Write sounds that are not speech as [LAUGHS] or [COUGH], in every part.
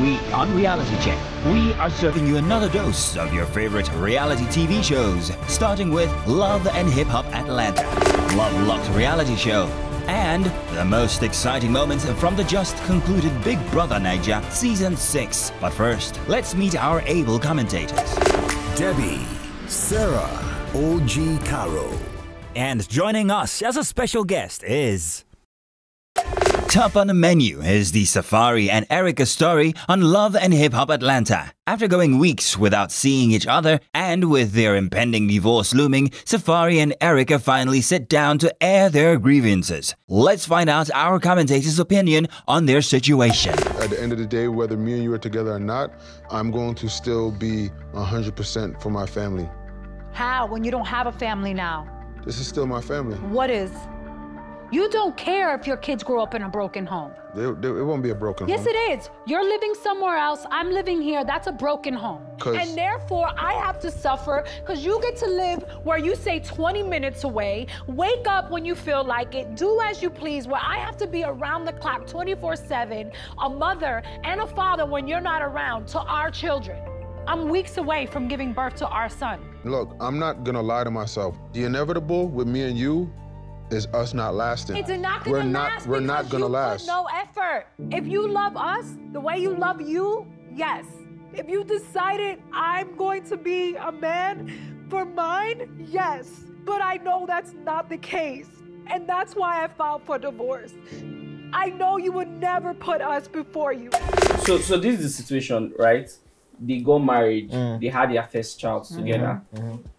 Week on Reality Check, we are serving you another dose of your favorite reality TV shows, starting with Love and Hip Hop Atlanta, Love Locked Reality Show, and the most exciting moments from the just concluded Big Brother Naija Season 6. But first, let's meet our able commentators. Debbie, Sarah, OG Caro. And joining us as a special guest is. Top on the menu is the Safaree and Erica story on Love and Hip Hop Atlanta. After going weeks without seeing each other and with their impending divorce looming, Safaree and Erica finally sit down to air their grievances. Let's find out our commentator's opinion on their situation. At the end of the day, whether me and you are together or not, I'm going to still be 100% for my family. How when you don't have a family now? This is still my family. What is? You don't care if your kids grow up in a broken home. They, they, it won't be a broken Yes, home. Yes, it is. You're living somewhere else. I'm living here. That's a broken home. And therefore, I have to suffer because you get to live where you say 20 minutes away, wake up when you feel like it, do as you please, where I have to be around the clock 24 7, a mother and a father when you're not around to our children. I'm weeks away from giving birth to our son. Look, I'm not gonna lie to myself. The inevitable with me and you is us not lasting. It's not gonna we're not, last. We're not gonna you last. Put no effort. If you love us the way you love you, yes. If you decided I'm going to be a man for mine, yes. But I know that's not the case. And that's why I filed for divorce. I know you would never put us before you. So, so this is the situation, right? They got married. Mm. They had their first child Mm-hmm. together,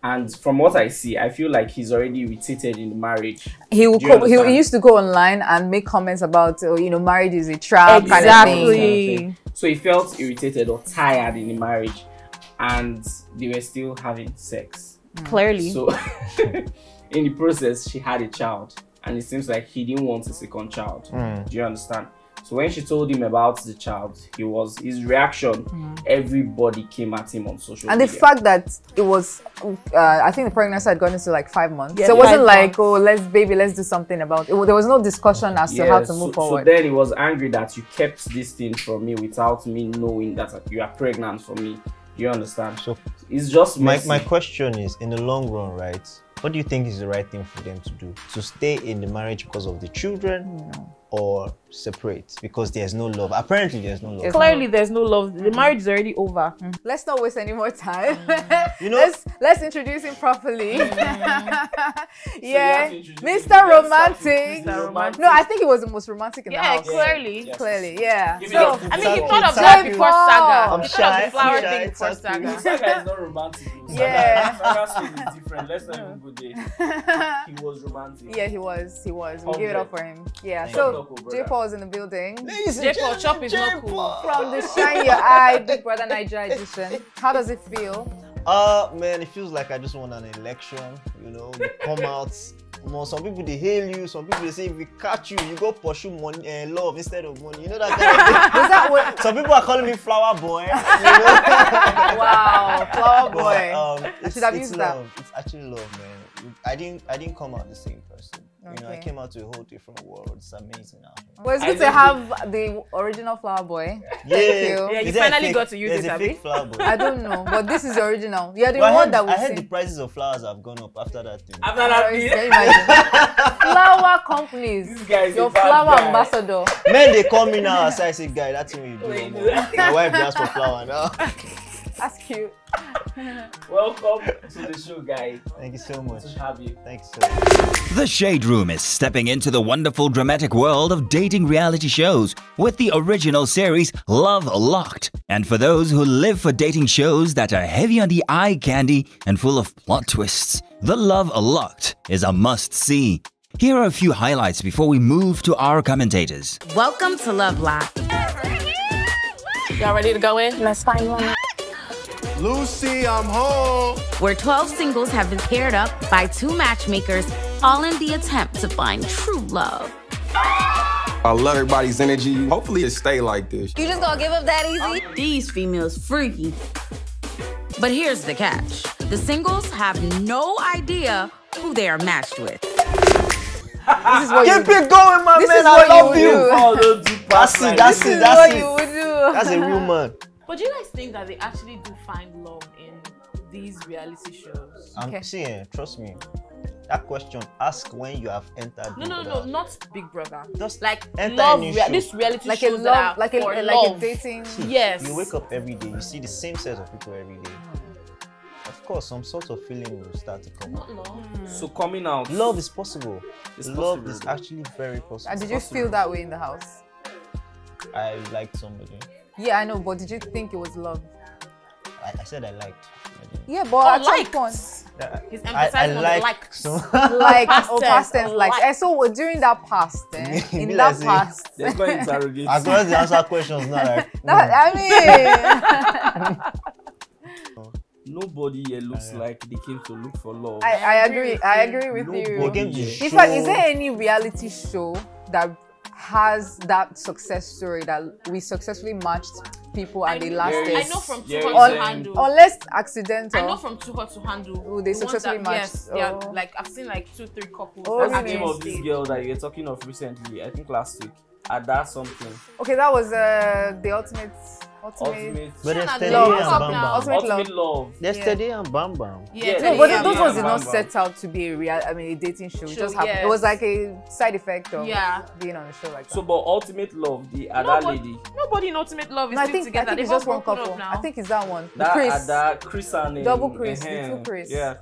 and from what I see, I feel like he's already irritated in the marriage. he will co- he, he used to go online and make comments about oh, you know marriage is a trap kind of thing. So he felt irritated or tired in the marriage, and they were still having sex. Clearly. So, [LAUGHS] in the process, she had a child, and it seems like he didn't want a second child. Do you understand? So when she told him about the child, he was his reaction. Everybody came at him on social media. And the fact that it was, uh, I think the pregnancy had gone into like five months. Yeah, so it wasn't five like, months. oh, let's baby, let's do something about it. There was no discussion as to how to so, move so forward. So then he was angry that you kept this thing from me without me knowing that you are pregnant for me. You understand? So It's just my, messy. my question is in the long run, right? What do you think is the right thing for them to do? To stay in the marriage because of the children or separate because there's no love? Apparently there's no love. It's- Clearly, there's no love. The marriage is already over. Mm. let's not waste any more time. Mm. [LAUGHS] You know- let's let's introduce him properly. Mm. [LAUGHS] have yeah, to introduce Mr. Romantic. Mr. Romantic. No, I think he was the most romantic in the Yeah, house. clearly. Yes. Clearly, yeah. So, I mean, he thought of Saga. that before Saga. I'm he thought of the flower I'm shy, thing before it's okay. Saga. [LAUGHS] Saga is not romantic. though. Saga- Yeah. Saga's face is different. Let's not even go there. He was romantic. yeah, he was. He was. We give it up for him. Yeah. Thank So, you. Knuckle. Jay Paul is in the building. Jay Paul Chop is not cool. From the Shine Your Eye Big Brother Nigeria edition. How does it feel? Uh man, it feels like I just won an election. You know, [LAUGHS] you come out. More, some people they hail you. Some people they say if we catch you, you go pursue money, uh, love instead of money. You know that. Kind of thing. [LAUGHS] Was that what? some people are calling me flower boy. You [LAUGHS] know? Wow, flower But, boy. um, it's, should have it's used that. love. It's actually love, man. I didn't. I didn't come out the same person. You know, I Okay. came out to a whole different world. It's amazing now. Well, it's I good to think have the original flower boy. Yeah, you. Yeah, you finally fake- got to use it, a Abi. fake flower boy. I don't know, but this is original. You're the But I one heard, that we I heard the prices of flowers have gone up after that thing. After that, imagine? flower companies. This guy is Your flower guy. ambassador. Men they call me now as I say, guy, that's what you do. Wait, no more." My wife just for flower now. [LAUGHS] That's cute. [LAUGHS] welcome to the show, guys. Thank you so much. Good to have you. Thanks so much. The Shade Room is stepping into the wonderful dramatic world of dating reality shows with the original series Love Locked. And for those who live for dating shows that are heavy on the eye candy and full of plot twists, The Love Locked is a must see. Here are a few highlights before we move to our commentators. Welcome to Love Locked. Y'all ready to go in? Let's find one. Lucy, I'm home. Where 12 singles have been paired up by two matchmakers, all in the attempt to find true love. I love everybody's energy. Hopefully it stay like this. You just gonna give up that easy? These females freaky. But here's the catch the singles have no idea who they are matched with. This is what Keep you it going, my This man. is I what you love you. do. Oh, don't That's it. That's it. That's it. That's a real man. But do you guys think that they actually do find love in these reality shows? I'm see, eh, trust me. That question, ask when you have entered. No, Big no, no, not Big Brother. Just like enter love, any rea- show. this reality Like a love- that are like a- for like a dating- See, Yes. You wake up every day, you see the same set of people every day. Of course, some sort of feeling will start to come Not up. So coming out. Love is possible. It's Love possible, is actually very possible. And did you feel that way in the house? I liked somebody. Yeah, I know, but did you think it was love? I, I said I liked. I Yeah, but Or at some liked. point, Yeah, He's I, I emphasizing on the [LAUGHS] [LAUGHS] like so. like Past oh, tense, past tense, like like. eh, so during that past, eh, [LAUGHS] in like that say- past, There's no interrogate. As long as they answer questions now, like that, I mean, Nobody here looks like they came to look for love. I, I agree, I agree with Nobody you. they came to In fact, is there any reality show that has that success story that we successfully matched people and they I, lasted? I know from Too There Hot to Handle. Unless accidental. I know from Too Hot to Handle. Oh, they the successfully that, matched. Yes, yeah. Oh. Like I've seen like two, three couples. Oh, that What's the name of this girl that you're talking of recently? I think last week. Ada something. Okay, that was uh, the ultimate, ultimate. Ultimate. But there's Shana, Teddy love, and up Bam now. Bam. Ultimate love. Ultimate love. There's Yeah. Teddy and Bam Bam. Yeah, Yeah, No, Teddy but and those yeah, ones did Bam not Bam. set out to be a real. I mean, a dating show. It Show, just happened. yes. It was like a side effect of Yeah. being on a show like that. So, but ultimate love, the Ada No, but lady. Nobody in Ultimate Love is no, I still think I together. think They've it's all just one broken couple. up now. I think it's that one. That Chris. Ada, Chris and um, Double Chris, the eh, two Chris. Yeah,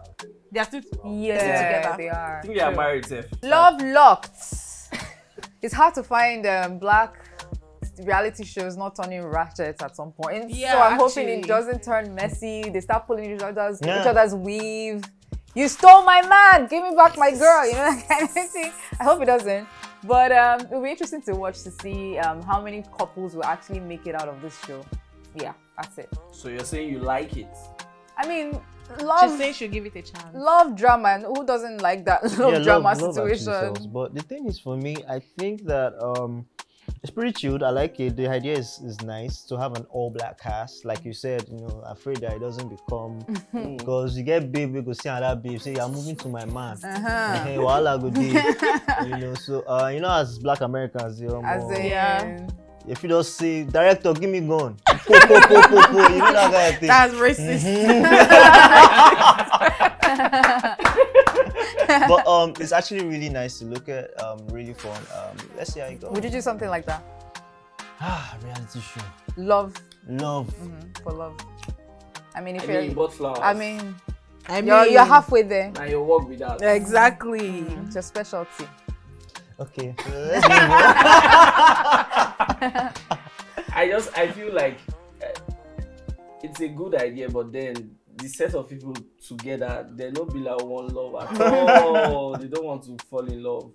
They're still yeah, together. they are. I think they are True. married. Sef. Love locked. [LAUGHS] it's hard to find um, black reality shows not turning ratchet at some point. Yeah, so I'm hoping it doesn't turn messy. They start pulling each other's Yeah. each other's weave. You stole my man. Give me back my girl. You know [LAUGHS] that kind of thing. I hope it doesn't. But um, it'll be interesting to watch to see um, how many couples will actually make it out of this show. Yeah, that's it. So you're saying you like it? I mean, She's love, saying she'll give it a chance. love drama, and who doesn't like that [LAUGHS] love Yeah, drama love- love actually situation? sells. But the thing is, for me, I think that um, it's pretty chilled. I like it. The idea is, is nice to have an all black cast. Like you said, you know, afraid that it doesn't become [LAUGHS] because you get babe, we go see another babe, say you're moving to my man. [LAUGHS] Uh-huh. Hey, wahala go dey. [LAUGHS] you know, so uh, you know, as black Americans, you know, As more- in, Yeah. if you just say director, give me gun, po, po, po, po, po, you know that kind of thing. That's racist. [LAUGHS] but um, it's [LAUGHS] actually really nice to look at. Um, really fun. Um, let's see how it goes. Would you do something like that? Ah, reality show. Love Love. mhm, for love. I mean, if I you're, mean, both flowers. I mean, I mean, you're, you're halfway there. now you work with that. Exactly. It's your specialty. Okay, let's move on. I just I feel like uh, it's a good idea, but then the set of people together, they don't be like one love at [LAUGHS] all. they don't want to fall in love.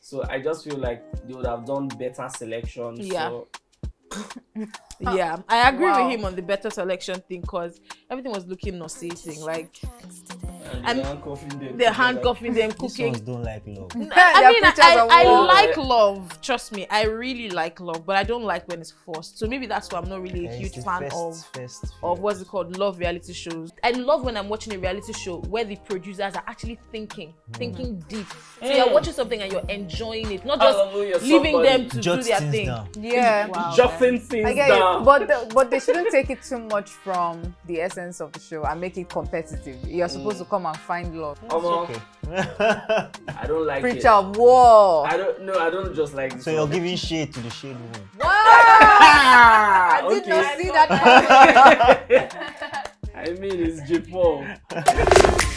So I just feel like they would have done better selection. Yeah. So [LAUGHS] Yeah, I agree Wow. with him on the better selection thing because everything was looking nauseating. Like and I'm- they handcuffing them. they're together. handcuffing them, These cooking. ones don't like love. [LAUGHS] I mean, I, I like love. Trust me, I really like love, but I don't like when it's forced. So maybe that's why I'm not really a Yeah, huge fan first- of first of what's it called love reality shows. I love when I'm watching a reality show where the producers are actually thinking, thinking deep. So you're Mm. watching something and you're enjoying it, not just Hallelujah, leaving somebody. them to Jot do their thing. down. Yeah. Wow. Jotting things I get down. it, but the, but they shouldn't take it too much from the essence of the show and make it competitive. You're supposed to come and find love. Omo, Okay. [LAUGHS] I don't like Preacher it. of war. I don't no, I don't just like this so you're giving shade to the shade woman. [LAUGHS] Ah, I did okay. not see that. [LAUGHS] I mean, it's J-Paul.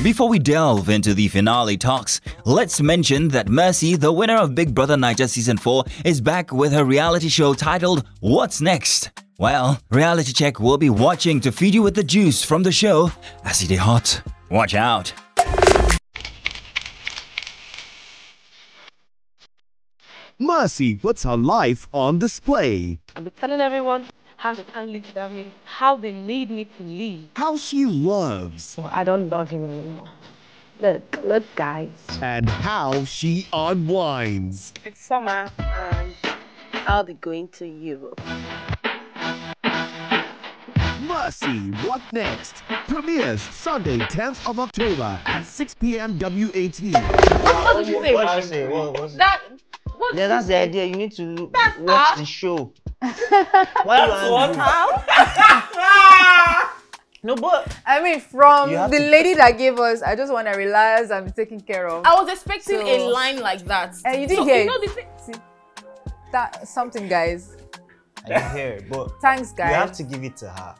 Before we delve into the finale talks, let's mention that Mercy, the winner of Big Brother Naija Season 4, is back with her reality show titled What's Next? Well, Reality Check will be watching to feed you with the juice from the show as it is hot. Watch out. Mercy puts her life on display. I've been telling everyone how they can't live without me, how they need me to leave. How she loves Well, I don't love him anymore. Look, look, guys. and how she unwinds. It's summer, and I'll be going to Europe. Mercy, what next? Premieres Sunday, 10th of October at 6 p.m. WAT. What did you say? What did you say? What was it? That what Yeah, that's the idea. You need to That's watch how- the show. [LAUGHS] Why That's you what angry? No, but I mean, from the to- lady that gave us, I just want to realize I'm taken care of. I was expecting So- a line like that. And you didn't so, hear you know the thing. See, that something, guys. I didn't hear it. But Thanks, guys. you have to give it to her,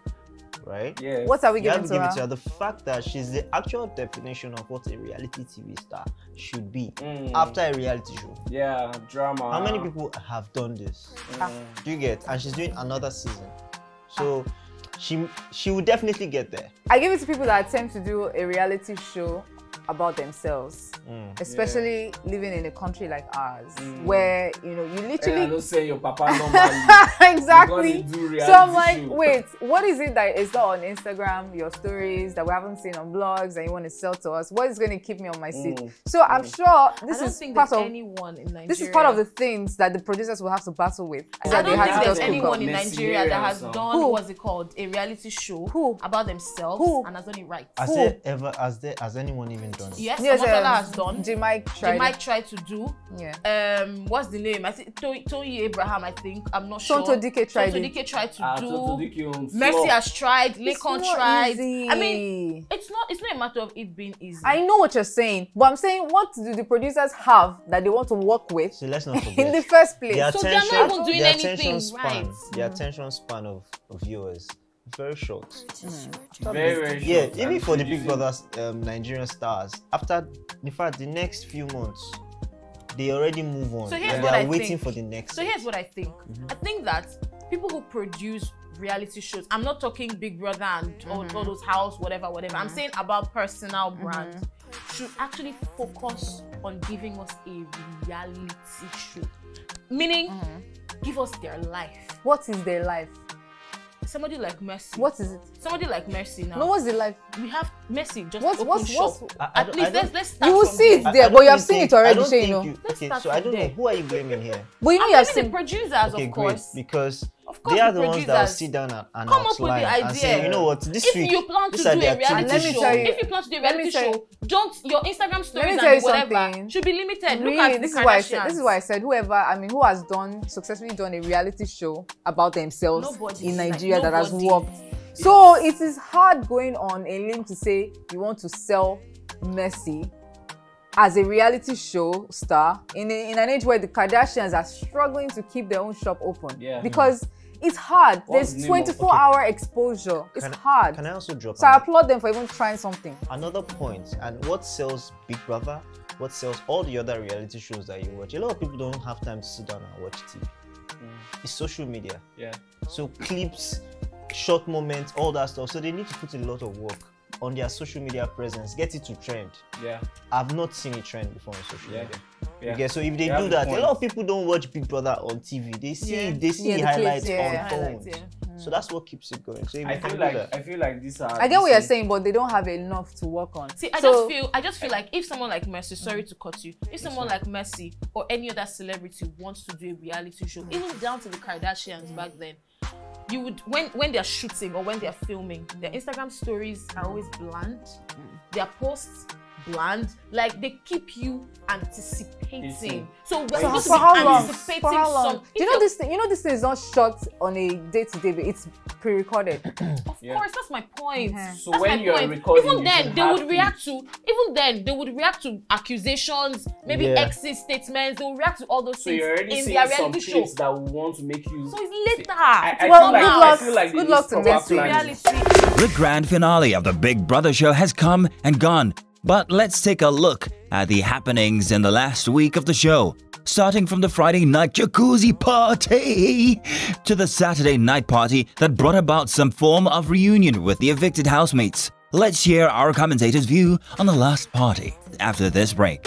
right? Yeah. What are we You have giving to to give her? it to her. The fact that she's the actual definition of what a reality TV star should be Mm. after a reality show. Yeah, drama. How many people have done this? Ah. Do you get? And she's doing another season. So she she will definitely get there. I give it to people that attempt to do a reality show about themselves, Mm. especially living in a country like ours, where you know you Hey, I literally don't say your papa [LAUGHS] normally. exactly. You gonna do So I'm like, show. wait, what is it that is not on Instagram, your stories that we haven't seen on blogs, and you want to sell to us? What is going to keep me on my seat? Mm. So I'm sure this I don't is think part of anyone in Nigeria. this is part of the things that the producers will have to battle with. I that don't they had think to there's just cook anyone in Messi Nigeria that has Arias, done Who? what's it called a reality show Who? about themselves Who? and has done it right. Has there ever has there has anyone even done it? Yes, Yes, Omotola um, has done. J. Mike They tried. might try to do. Yeah. Um, what's the name? I think Tony, Toyin Abraham. I think I'm not sure. Tonto Dikeh tried Tonto. Dike tried to Ah, do. Tonto Dikeh Mercy has tried. It's Lekon tried. easy. I mean, it's not. It's not a matter of it being easy. I know what you're saying, but I'm saying, what do the producers have that they want to work with So let's not [LAUGHS] in the first place? the So they're not even doing anything span, right. the attention span of, of viewers very short. Hmm. Very, very Yeah, short. even And for the Big Brother um, Nigerian stars, after in fact the next few months, they already move on So here's and what they are I waiting think. for the next. So here's what I think. Mm-hmm. I think that people who produce reality shows, I'm not talking Big Brother and all, all mm-hmm. those house, whatever, whatever. I'm mm-hmm. saying about personal brands should actually focus on giving us a reality show. Meaning, give us their life. What is their life? Somebody like Mercy. What is it? Somebody like Mercy now. No, what's the life? we have Mercy just What's- open what's- shop. what's- I- I At don't- least let's let's start You will see it there, I but you have seen it already, I don't you think know. you- okay, so I don't know who are you blaming here. But you know I'm you have blaming seen. the producers, Okay, of great. course. Because Of course, they are the the ones that will sit down and, and Come up with outline the and say, you know what, this if week, you plan to do a reality activities Let me show, tell you- if you plan to do a reality show, don't your Instagram stories me and tell you whatever something. should be limited. Look at this the is why I said. This is why I said whoever I mean who has done successfully done a reality show about themselves Nobody. in Like, Nigeria that has worked. So it is hard going on a limb to say you want to sell Mercy as a reality show star in, a, in an age where the Kardashians are struggling to keep their own shop open. Yeah. Because it's hard. What's There's the name of- 24 hour exposure. It's Can I- hard. Can I also drop so I an- applaud them for even trying something. another point and what sells big brother what sells all the other reality shows that you watch a lot of people don't have time to sit down and watch tv mm. it's social media Yeah. so clips short moments all that stuff so they need to put a lot of work on their social media presence get it to trend Yeah. i've not seen a trend before on social Yeah. media Yeah. Okay, so if they You do a that, a point. lot of people don't watch Big Brother on TV. They see Yeah. they see Yeah, the highlights clips, yeah, on highlights, phones. yeah. Mm. So that's what keeps it going. So if I you can feel like that, I feel like these are. I get what you're saying, but they don't have enough to work on. See, I So- just feel I just feel like if someone like Mercy, sorry to cut you, if someone like Mercy or any other celebrity wants to do a reality show, even down to the Kardashians back then, you would when when they're shooting or when they're filming, their Instagram stories are always bland, mm. their posts bland, like they keep you anticipating. So we're So supposed for to be how long? anticipating For how long? some. Do you know this thing? You know this thing is not shot on a day-to-day basis. It's pre-recorded. [CLEARS THROAT] Of Yeah. course, that's my point. Mhm. So That's when you're point. recording, even you then they have would to- react to. Even then they would react to accusations, maybe Yeah. exit statements. They will react to all those So things you're already in seeing their some reality show. clips that will want to make you. So it's later. I, I Well, feel like, good I luck- like good luck to proper Messi. reality. The grand finale of the Big Brother show has come and gone, but let's take a look at the happenings in the last week of the show. Starting from the Friday night jacuzzi party to the Saturday night party that brought about some form of reunion with the evicted housemates. Let's hear our commentator's view on the last party after this break.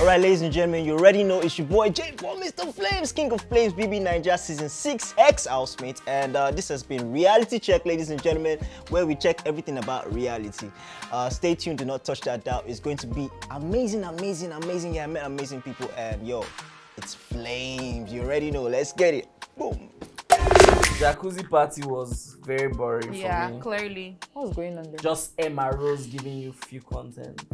All right, ladies and gentlemen, you already know it's your boy J for Mr. Flames, King of Flames, BB Naija Season 6 ex housemate. And uh, this has been Reality Check, ladies and gentlemen, where we check everything about reality. Uh, stay tuned, do not touch that dial. It's going to be amazing, amazing, amazing. Yeah, I met amazing people, and yo, it's Flames. You already know. Let's get it. Boom. Jacuzzi party was very boring Yeah, for me. clearly. What's going on there? Just Emma Rose giving you few content.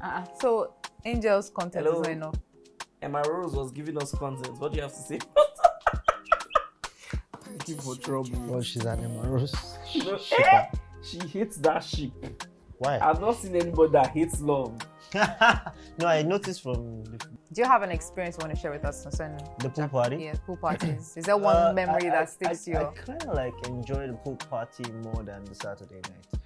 Uh-uh. So Angel's content Hello. is not enough. Emma Rose was giving us content. What do you have to say? Looking for trouble. Well, she's an Emma Rose. No, eh, she hates that ship. Why? I've not seen anybody that hates love. [LAUGHS] no, I noticed from the, Do you have an experience you want to share with us concerning the pool party. yeah, pool parties? [CLEARS THROAT] Is there one Uh, memory I- that sticks I, to you? I kind of like enjoy the pool party more than the Saturday night.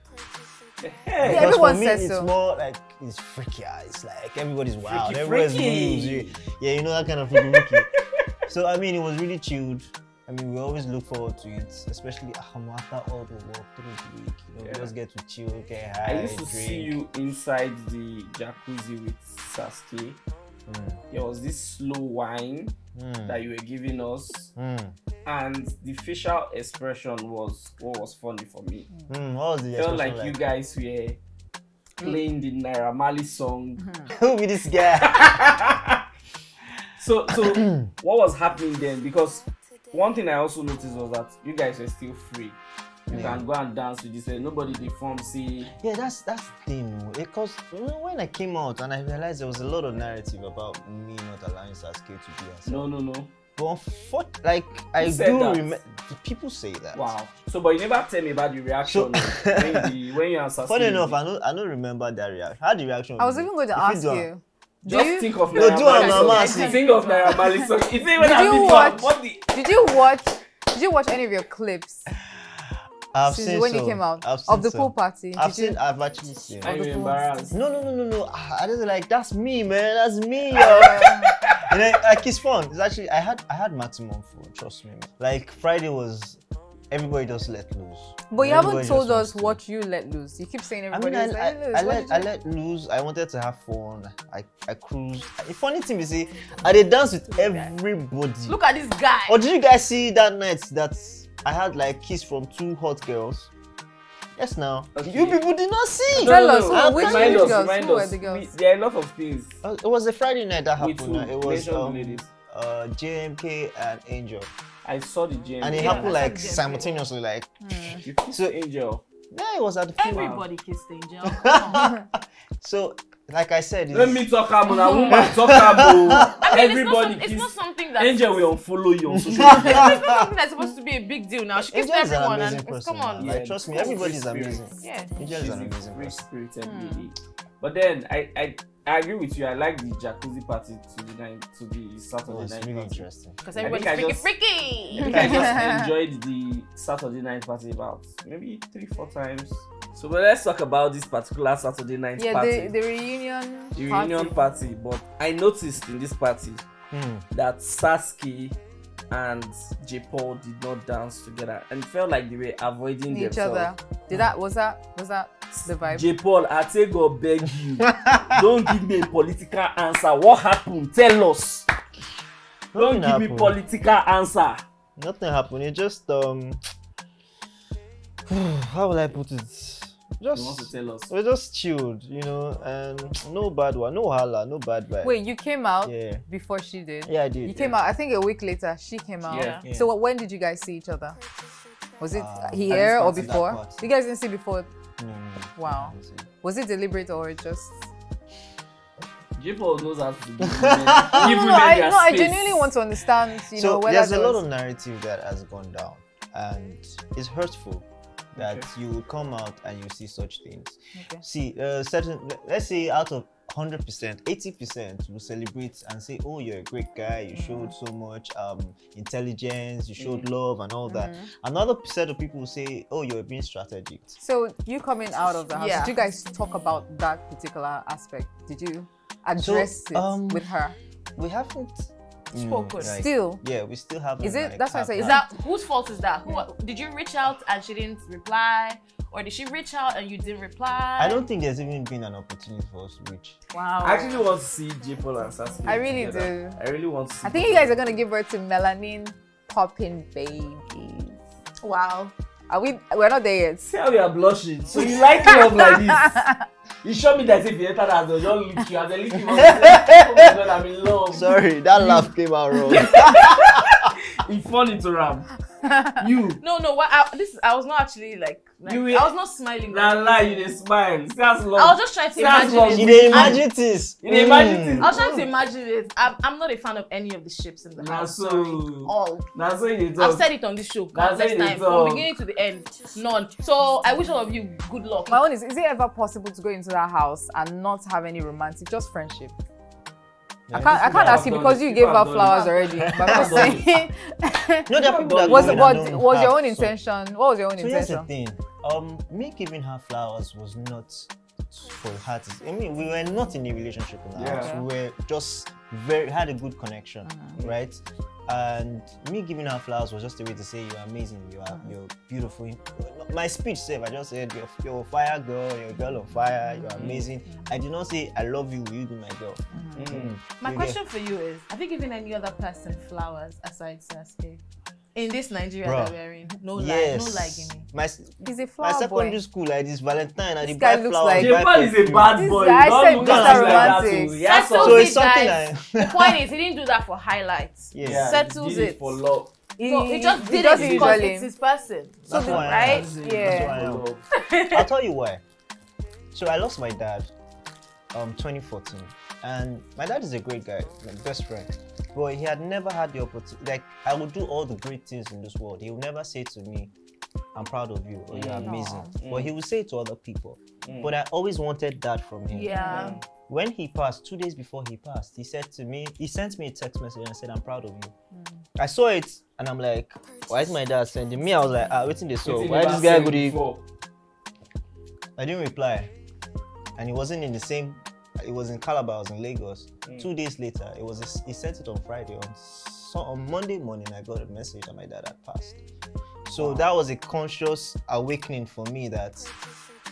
Hey, Yeah, Because everyone for me, says it's so. more like it's freaky. It's like everybody's wild. Freaky, Everyone's freaky. moves. Yeah, yeah, you know that kind of freaky. freaky. [LAUGHS] so I mean, it was really chilled. I mean, we always look forward to it, especially after all the work through the week. You know, Yeah. we just get to chill, get high, I used to drink. see you inside the jacuzzi with Saskay. Mm, There was this slow wine mm, that you were giving us, mm, and the facial expression was what was funny for me. mm. What was the Felt expression like you guys were playing the Naira Marley song. [LAUGHS] Who be this guy? [LAUGHS] So, so what was happening then? Because one thing I also noticed was that you guys were still free. You Yeah. can go and dance with this. Eh, nobody deform see. Yeah, that's that's the thing. Oh, eh, because you know, when I came out and I realized there was a lot of narrative about me not allowing Saskay to be herself. No, no, no. But for, like I said do that? remember people say that. Wow. So, but you never tell me about the reaction oh, when, the, when you answer. Funny enough, I don't I don't remember that reaction. How the reaction? I was even going to If ask do you. Do Just you, think of No, Naira do Marley am, song. Mama, If you see. Think of Naira Marley song. It's even Did a you bit watch- What the? did you watch? Did you watch any of your clips I've since seen when you some. came out I've of the some. pool party? I've did you? seen. I've actually seen. Are you the pool. embarrassed? No, no, no, no, no. I I just like that's me, man. That's me. yo. [LAUGHS] and then, like it's fun. It's actually I had I had maximum fun. Trust me. Man. Like Friday was everybody just let loose. But you Everybody haven't told wants us to. what you let loose. You keep saying I everybody mean, I, let I, loose. I, What let, I let loose. I wanted to have fun. I, I cruised. The funny thing is, see, I did dance with everybody. Look at this guy. Or did you guys see that night that I had like kiss from two hot girls? Yes, now Okay. you people did not see. No, Tell no, us, no. who- Uh, which- remind which us, girls? remind Who were us. the girls? We- there are a lot of things. Uh, It was a Friday night that happened. who? uh, It was Mention the um, ladies. uh, JMK and Angel, I saw the JMK. and it Yeah, happened like simultaneously. Like You kissed So- Angel. yeah, it was at the pool. Everybody kissed Angel. [LAUGHS] So, like I said, Let it's- me talk am na woman talk am o. I mean, it's not, Everybody some, it's not something that Angel will unfollow you on [LAUGHS] social it's media. not something that's supposed to be a big deal now. She is an everyone amazing and person. come on. man. Like, Yeah, trust me, everybody's free spirit. amazing. Yeah. Angel is an a amazing person. spirited Hmm. lady. But then I, I I agree with you. I like the jacuzzi party to the night to the It Saturday was night really party. interesting. Because I everybody's think I freaky, just- freaky. I think I just [LAUGHS] enjoyed the Saturday night party about maybe three, four times. So but let's talk about this particular Saturday night Yeah, party. the, the reunion. the party. reunion party. But I noticed in this party Hmm. that Saskay and Jay Paul did not dance together and felt like they were avoiding each themselves. other. Did that was that was that the vibe? Jay Paul, I take God beg you. [LAUGHS] Don't give me a political answer. What happened? Tell us. Don't Nothing give me political answer. Nothing happened. It just um. [SIGHS] How will I put it? Just You want to Just tell us? we just chilled, you know, and no bad one, no hala, no bad vibe. Wait, you came out Yeah. before she did. Yeah, I did. You came out. I think a week later. She came out. Yeah. Yeah. So when did you guys see each other? Was it Uh, here or this party, that before? You guys didn't see before. No, no, no. Wow. Was it deliberate or just? Jay Paul knows how to give [LAUGHS] women, [LAUGHS] No, give no, women no, I, their no, I genuinely want to understand. You so know, whether there's a lot of narrative that has gone down, and it's hurtful that Okay. you will come out and you see such things. Okay. See, uh, certain, let's say out of 100%, 80% will celebrate and say, "Oh, you're a great guy. You showed so much um, intelligence. You showed love and all that." Another set of people will say, "Oh, you're being strategic." So you coming out of the house? Yeah. Did you guys talk about that particular aspect? Did you address it um, with her? We haven't mm, Spoken. like- Still, Yeah, we still haven't. Is it- like, that's what I have say, Is that whose fault is that? Who did you reach out and she didn't reply, or did she reach out and you didn't reply? I don't think there's even been an opportunity for us to reach. wow. I actually want to see Jay Paul and Saskay. I really together. do. I really want to see. I think you guys are gonna give birth to melanin popping babies. Wow. Are we? We're not there yet. See how you are blushing. So you like love like this? You show me that if you enter that, they'll just lick you. As they lick you, you say, oh my god, I'm in love. Sorry, that laugh came out wrong. [LAUGHS] It's funny to Ram. You. No, no. What? I, this I was not actually like Like, You I was not smiling. Nah, lie, you dey smile. That's love. I was just trying to That's imagine it. You dey imagine this. You dey imagine this. I was trying to imagine it. I'm, I'm not a fan of any of the ships in the Nah, house. so-. All. Na so you dey I've talk. said it on this show countless times from beginning to the end. None. So I wish all of you good luck. My own is: Is it ever possible to go into that house and not have any romantic, just friendship? I can't. I can't ask you because you gave her flowers already. [LAUGHS] But I'm just saying. [LAUGHS] No, there are people that was what was your own intention? What was your own So here's the intention? thing. Um, me giving her flowers was not for her to. I mean, we were not in a relationship in the Yeah. house. We were just very had a good connection, Mm-hmm. right? And me giving her flowers was just a way to say you're amazing, you are Mm-hmm. you're beautiful. My speech said I just said you're, you're a fire girl, you're a girl on fire, you're Mm-hmm. amazing. I did not say I love you, will you be my girl? Mm. My You get- question for you is: Have you given any other person flowers aside Saskay? In this Nigeria Bruh. that we're in, no yes. lie, no lie, give me. My, He's a my secondary boy. school like this Valentine, I This did guy buy looks flowers. like- buy is a perfume. bad This boy. guy- I Don't said look Mr. at like that Romantic. too. He has Settles So it's it, something guys. [LAUGHS] I- the point is, he didn't do that for highlights. Yes. Yeah, Settles he did it. for love. He, So he just he did does it because it's his person. That's the- who I am. right? That's Yeah. who I am. I'll tell you why. So I lost my dad, um, 2014, and my dad is a great guy, my best friend. But he had never had the opportunity. Like I would do all the great things in this world. He would never say to me, "I'm proud of you" or "You're Mm. amazing." Mm. But he would say it to other people. Mm. But I always wanted that from him. Yeah. When he passed, two days before he passed, he said to me, he sent me a text message and said, "I'm proud of you." I saw it and I'm like, "Why is my dad sending me?" I was like, "Ah, waiting this so Wetin why never this guy said go. I didn't reply. And he wasn't in the same, it was in Calabar, I was in Lagos. Hmm. Two days later, it was, he sent it on Friday. On, so on Monday morning, I got a message that my dad had passed. So that was a conscious awakening for me that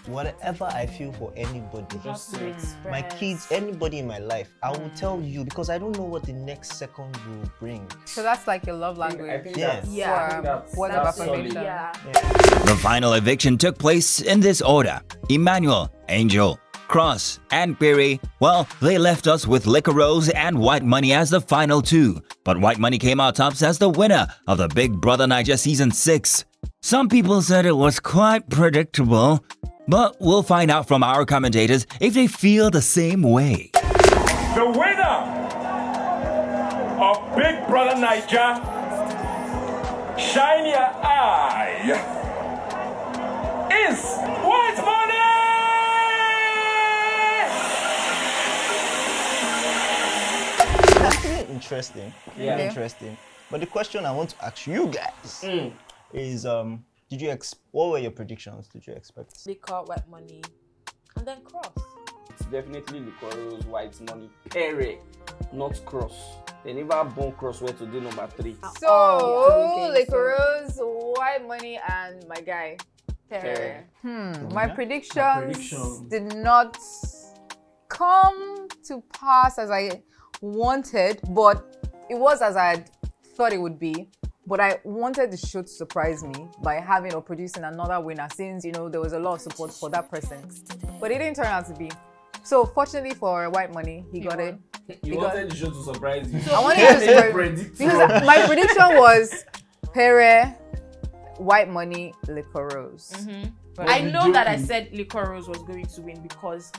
whatever I feel for anybody, Just say my kids, anybody in my life, I will hmm. tell you because I don't know what the next second will bring. So that's like your love I think- I language. think Yeah. that's- Yeah. I think that's- of that's solid. Yeah. The final eviction took place in this order Emmanuel, Angel, Cross, and Pere. Well, they left us with Liquorose and White Money as the final two. But White Money came out tops as the winner of the Big Brother Naija Season 6. Some people said it was quite predictable, but we'll find out from our commentators if they feel the same way. The winner of Big Brother Naija, Shine Your Eye, is interesting. Yeah. Really interesting. But the question I want to ask you guys Mm. is um did you ex- what were your predictions? Did you expect? They call white money, and then cross. It's definitely Liquorose White Money. Pere, not Cross. They never born Cross where to do number three. So, Oh, yeah. White Money, and my guy. Pere. Hmm. Yeah. My predictions prediction. did not come to pass as I wanted, but it was as I had thought it would be. But I wanted the show to surprise me by having or producing another winner since, you know, there was a lot of support for that person. But it didn't turn out to be. So fortunately for White Money, he, got it. You He wanted the show to surprise you. I wanted to surprise predict because my [LAUGHS] prediction was Pere, White Money, Liquorose. Mm-hmm. But I you know that I joking. said Liquorose was going to win because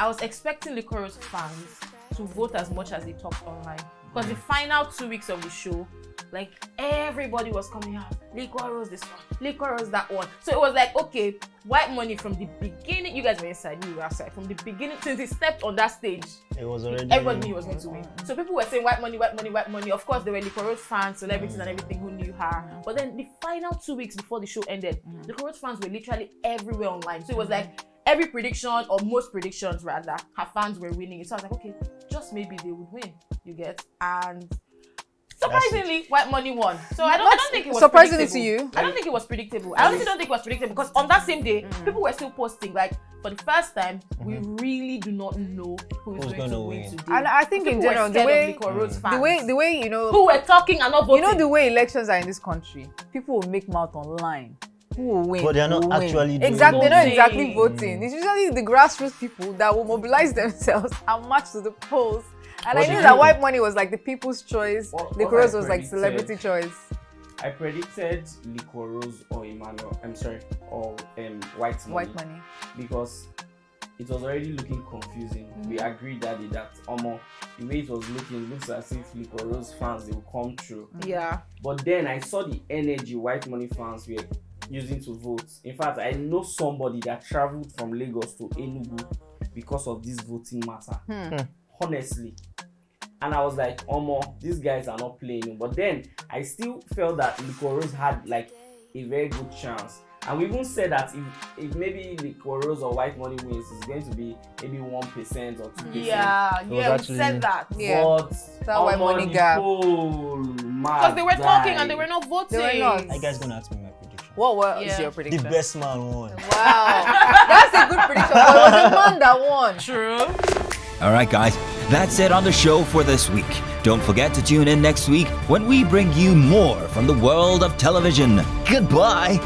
I was expecting Liquorose fans to vote as much as they talk online. Because the final two weeks of the show, like everybody was coming out, Liquorose this one, Liquorose that one. So it was like, okay, white money from the beginning. You guys were inside, you were outside. From the beginning, since he stepped on that stage, It was already everybody knew he was going to win. So people were saying white money, white money, white money. Of course, there were Liquorose fans, celebrities, and mm. everything who knew her. But then the final two weeks before the show ended, mm. Liquorose fans were literally everywhere online. So it was mm. like every prediction, or most predictions rather, her fans were winning it. So I was like, okay, just maybe they would win. You get and. Surprisingly, white money won. So I don't, I don't think it was Surprisingly to you? I don't think it was predictable. I honestly don't think it was predictable because on that same day, people were still posting like for the first time, we mm-hmm. really do not know who is Who's going to win today. And I think in People were general, the way Liquor mm. the way the way you know who were talking and not you know the way elections are in this country, people will make mouth online. Who will win? But they are not who win. actually doing exactly. They're not exactly voting. It's usually the grassroots people that will mobilize [LAUGHS] themselves and march to the polls. And What I knew that white money was like the people's choice. What- The what was like celebrity choice. I predicted Liquor or Emmanuel. I'm sorry, or um, White Money. White money. Because it was already looking confusing. We Mhm. agreed that day that Omo, the way it was looking, looks as if Liquor fans they will come through. Yeah. But then I saw the energy White Money fans were using to vote. In fact, I know somebody that traveled from Lagos to Enugu because of this voting matter. Hmm. Honestly. And I was like, Omo, these guys are not playing. But then I still felt that Liquorose had like a very good chance. And we even said that if, if maybe Liquorose or White Money wins, it's going to be maybe 1% or 2%. Yeah, yeah, we said that. Yeah. But That White Omo, Money the gap. Because they were talking and they were not voting. They were not. Are you guys gonna ask me my prediction? What was Yeah. your The best man won. Wow, that's a good prediction. But it was a man that won. True. Alright, guys, that's it on the show for this week. Don't forget to tune in next week when we bring you more from the world of television. Goodbye.